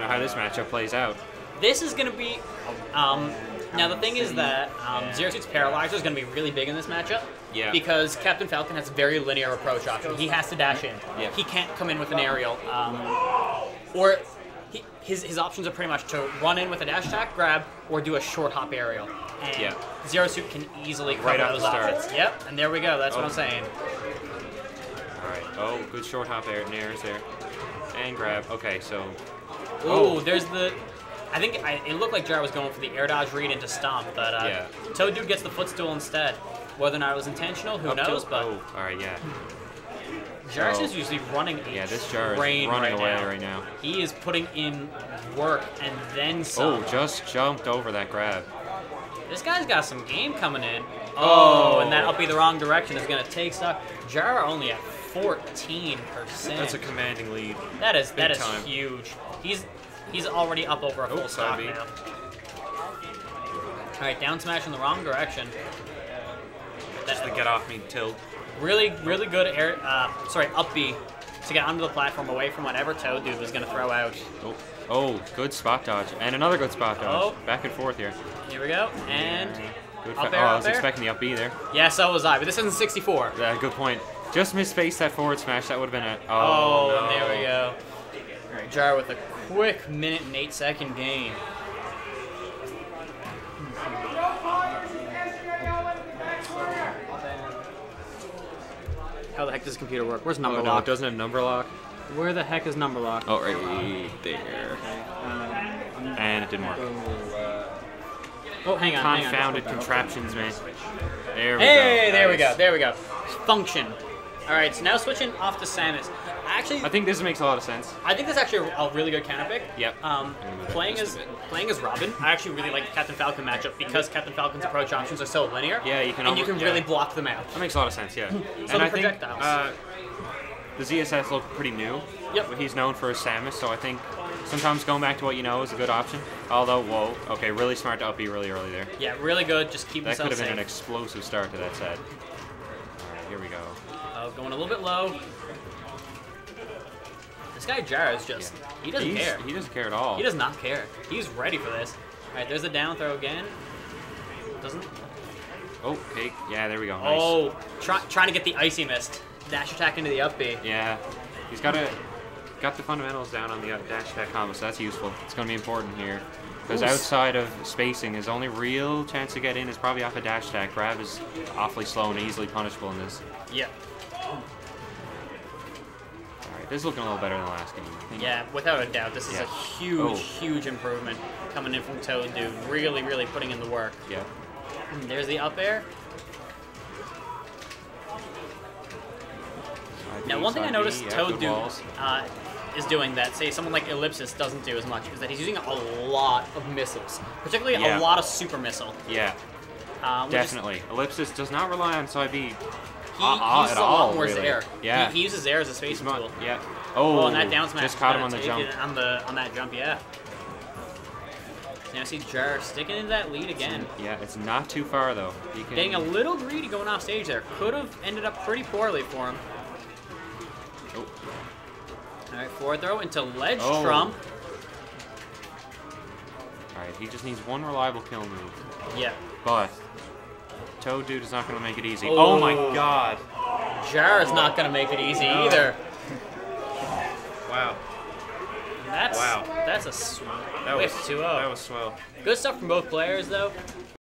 know how this matchup plays out. This is going to be. Um, now, the thing is that um, Zero Suit's Paralyzer is going to be really big in this matchup. Yeah. Because Captain Falcon has a very linear approach option. He has to dash in. Yeah. He can't come in with an aerial. Um, or he, his, his options are pretty much to run in with a dash attack, grab, or do a short hop aerial. And Yeah. Zero Suit can easily cover Right those options. Yep, and there we go. That's what Oh. I'm saying. All right. Oh, good short hop air, nairs there. And grab. Okay, so. Ooh, Oh. there's the. I think I, it looked like Jar was going for the air dodge read into stomp, but uh, Yeah. Toad Dude gets the footstool instead. Whether or not it was intentional, who up knows? tilt- But Oh, all right, yeah. Jar's Oh. is usually running Yeah, this jar is running right away now. right now. He is putting in work and then Oh, just jumped over that grab. This guy's got some game coming in. Oh, Oh. and that up B the wrong direction is going to take stock. Jar only at 14%. That's a commanding lead. That is that Big is time. huge. He's he's already up over a full Oh, stock B. now. All right, down smash in the wrong direction. Just the get off me tilt. Really, really good air. Uh, sorry, up B to get onto the platform away from whatever Toad dude was gonna throw out. Oh, oh, good spot dodge. And another good spot dodge. Oh. Back and forth here. Here we go, and Good Up air, oh, I was air. expecting the up B there. yeah, so was I. But this isn't 64. Yeah, good point. Just misspaced that forward smash. That would have been a. Oh, Oh, no. there we go. Jar with a quick minute and eight second gain. How the heck does this computer work? Where's number Oh, no, lock? it doesn't have number lock. Where the heck is number lock? Oh, right there. Um, and it didn't work. Oh, uh, oh, hang on, hang on. Confounded contraptions, man. There we Hey, go. there we go, there we go. Function. All right, so now switching off to Samus. Actually, I think this makes a lot of sense. I think that's actually a really good counter pick. Yep. Um, playing as playing as Robin, I actually really like the Captain Falcon matchup because Captain Falcon's approach options are so linear. Yeah, you can and you can yeah. really block them out. That makes a lot of sense, yeah. So and the I think projectiles. uh, the ZSS look pretty new. Yep. He's known for his Samus, so I think sometimes going back to what you know is a good option. Although, whoa, okay, really smart to up B really early there. Yeah, really good. Just keep That could have been safe. an explosive start to that set. Alright, here we go. Going a little bit low. This guy Jar is just he doesn't He's- care. He doesn't care at all. He does not care. He's ready for this. All right, there's a down throw again. Doesn't. Oh, cake. Yeah, there we go. Nice. Oh, try, trying to get the icy mist. Dash attack into the up B. Yeah, he's got to got the fundamentals down on the dash attack combo, so that's useful. It's going to be important here. Because outside of spacing, his only real chance to get in is probably off a dash attack. Grab is awfully slow and easily punishable in this. Yeah. This is looking a little better than the last game. Yeah, without a doubt, this is Yeah. a huge, Oh. huge improvement coming in from Toad Dude. Really, really putting in the work. Yeah. There's the up air. Now, one thing I noticed yeah, Toad Dude uh, is doing that, say, someone like Ellipsis doesn't do as much, is that he's using a lot of missiles, particularly Yeah. a lot of super missile. Yeah, Um, is- definitely. Ellipsis does not rely on side B. He, uh, uses a lot all, more really. zair. Yeah. He, he uses zair as a space tool. Yeah. Oh, Oh, and that down smash. just caught him on the jump. On the on that jump, yeah. Now see Jar sticking into that lead again. Yeah, it's not too far though. He can, Getting a little greedy going off stage there. Could have ended up pretty poorly for him. Oh, All right, forward throw into ledge Oh. trump. all right. He just needs one reliable kill move. Yeah. But Toad Dude is not going to make it easy. Oh. Oh, my God! Jar is not going to make it easy No. either. Wow, That's Wow. that's a sw- that was 2-0. that was swell. Good stuff from both players though.